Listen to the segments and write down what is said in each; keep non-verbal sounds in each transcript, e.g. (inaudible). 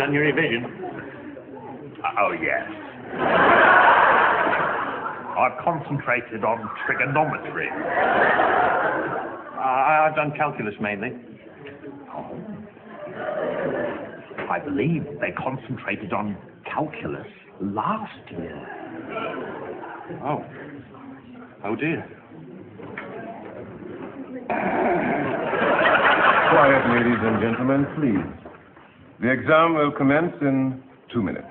done your revision? Uh, oh, yes. (laughs) I've concentrated on trigonometry. Uh, I, I've done calculus mainly. I believe they concentrated on calculus last year. Oh. Oh, dear. Quiet, ladies and gentlemen, please. The exam will commence in two minutes.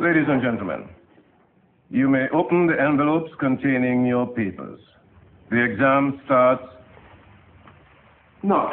Ladies and gentlemen, you may open the envelopes containing your papers. The exam starts now.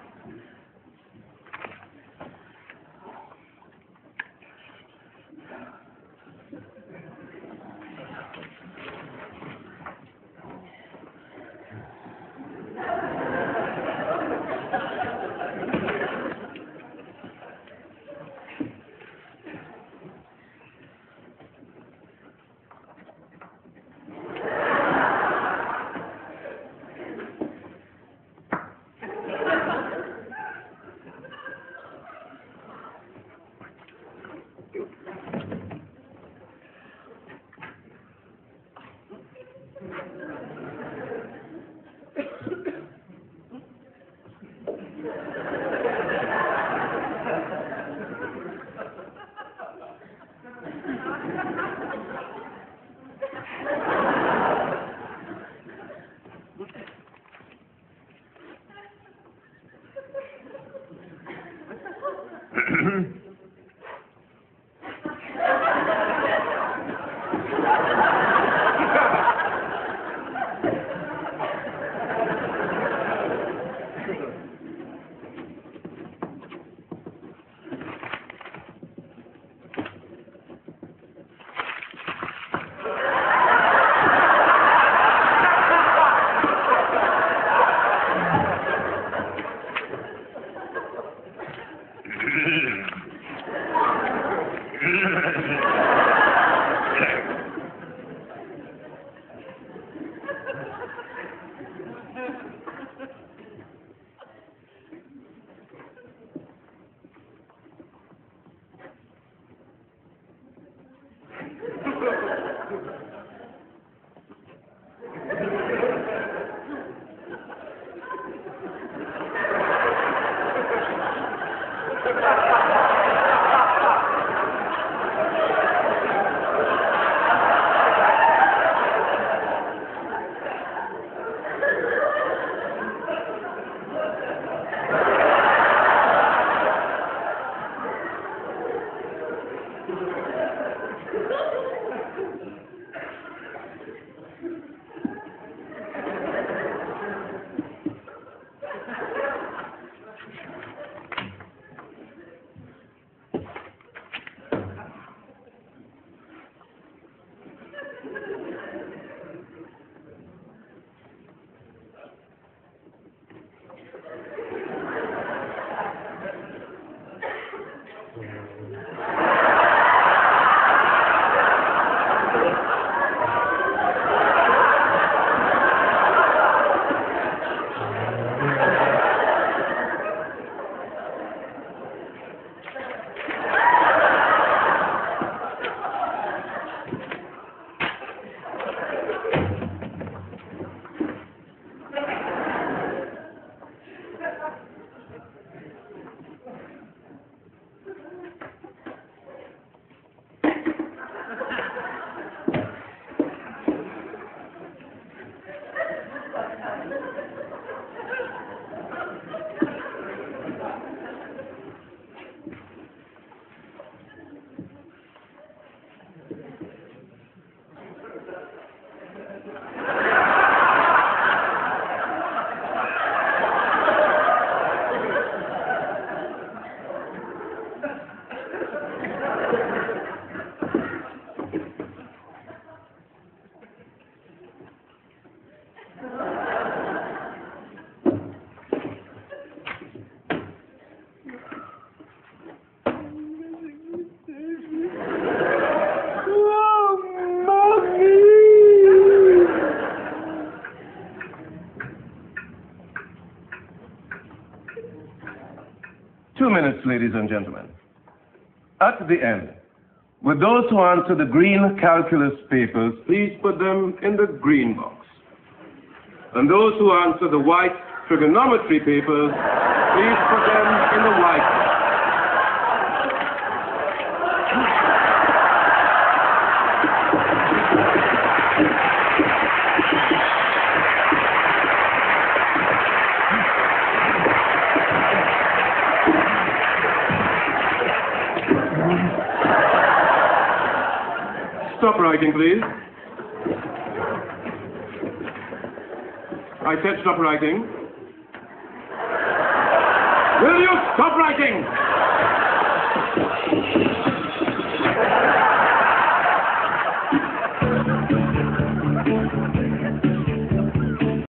minutes, ladies and gentlemen. At the end, with those who answer the green calculus papers, please put them in the green box. And those who answer the white trigonometry papers, please put them in the white box. Please. I said stop writing. Will you stop writing?